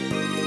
you.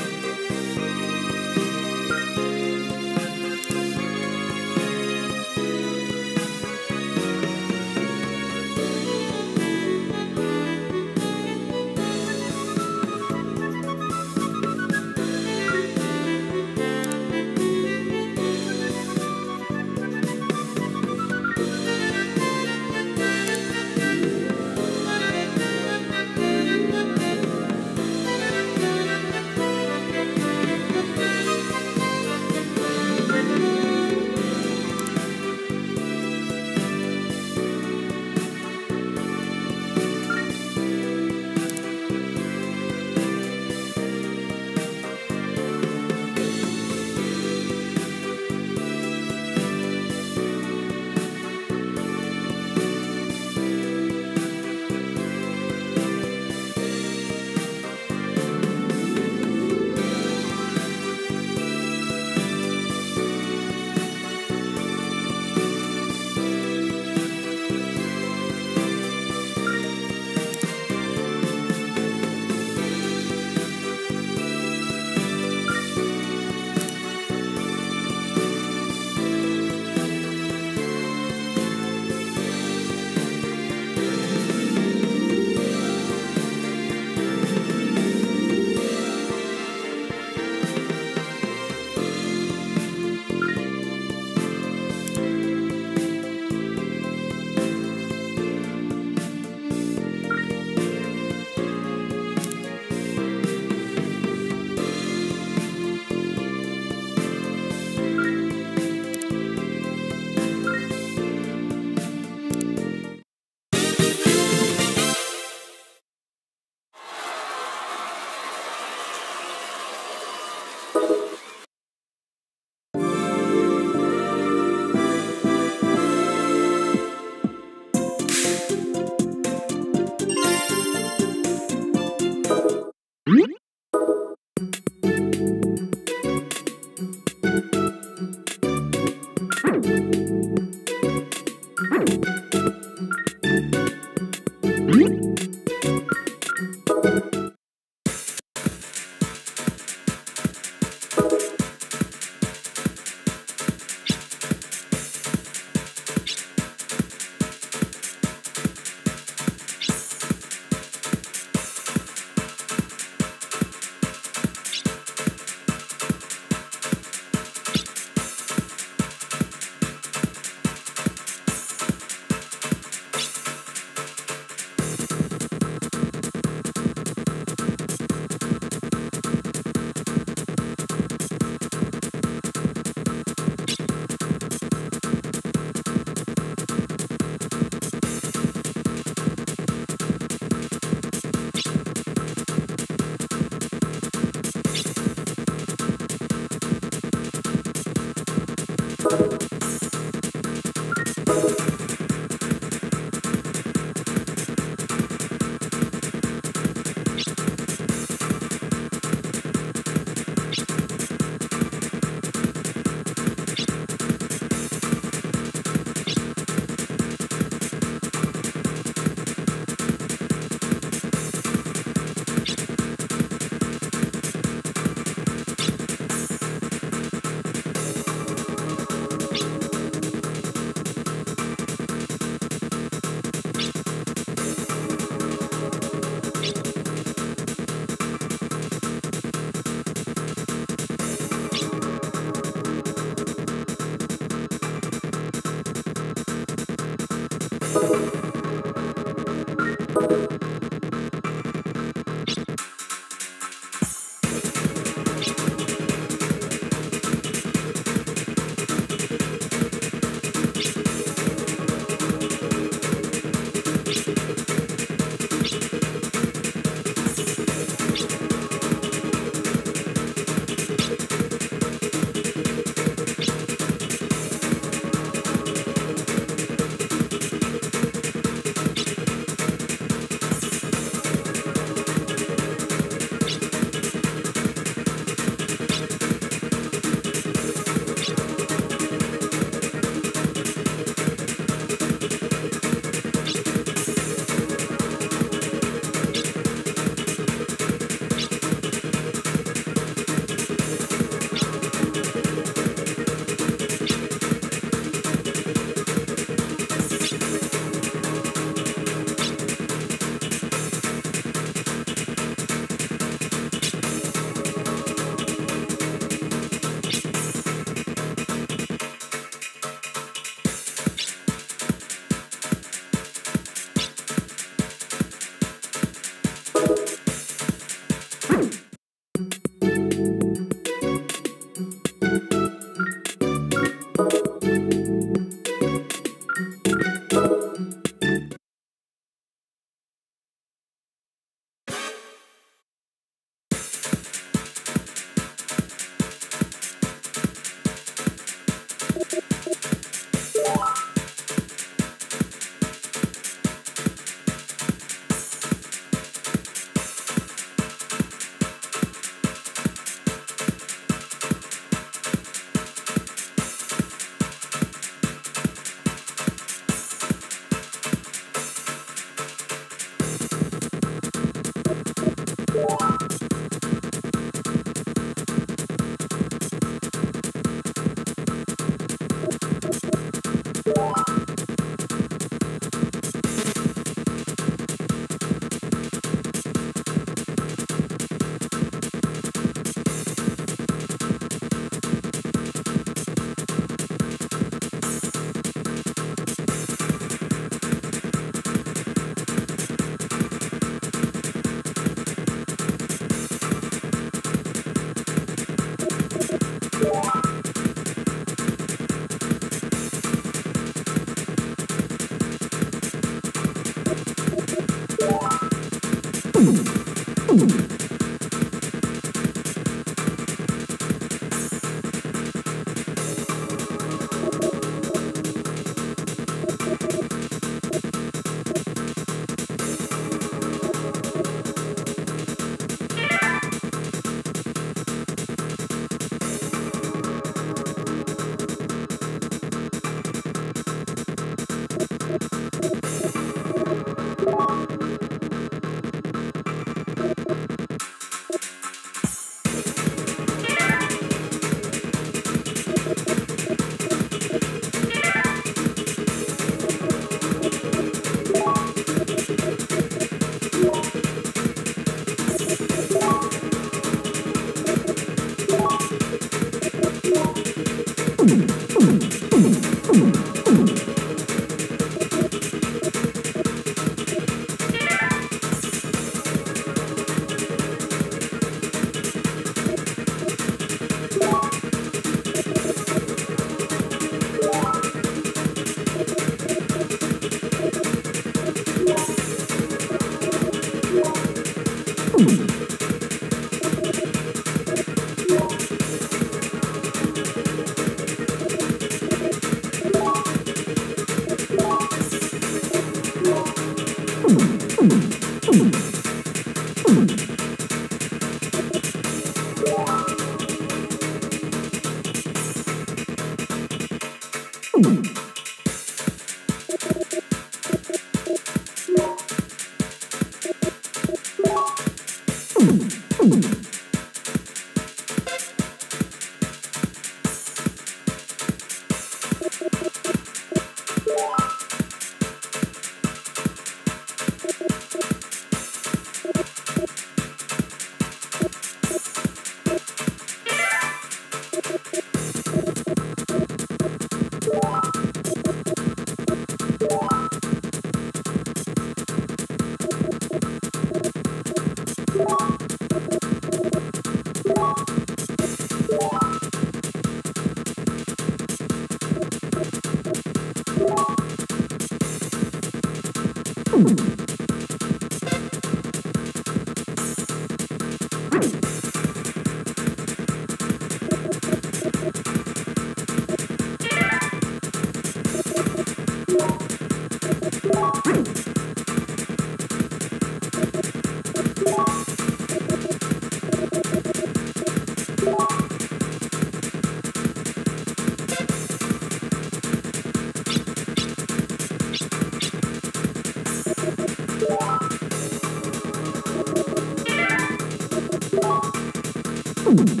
Thank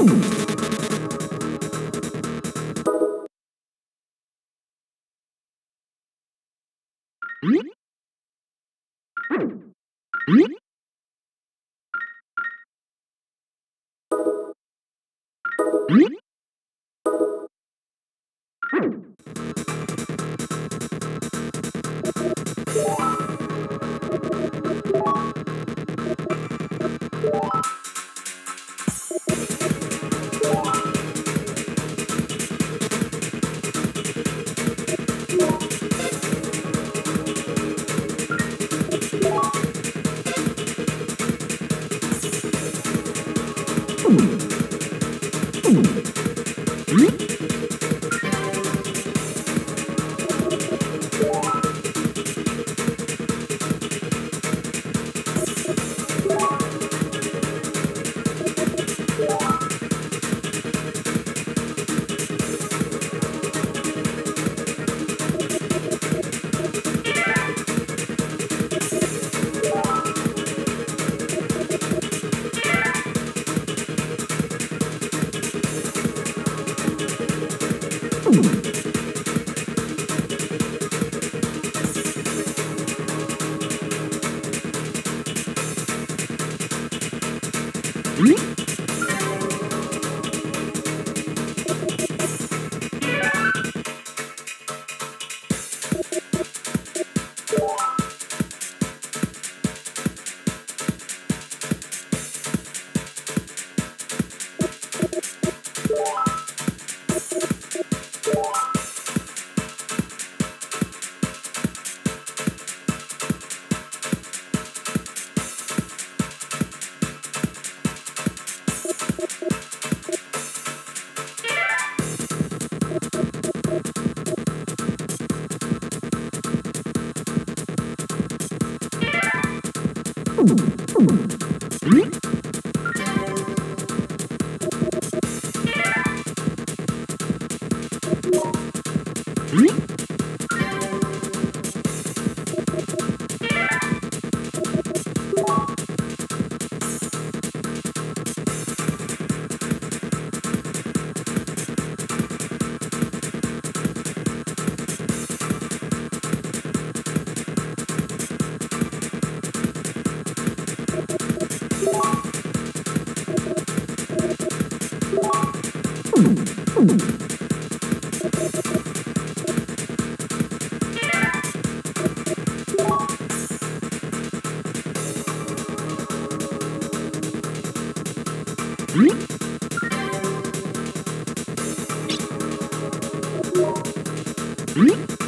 you. Mm-hmm.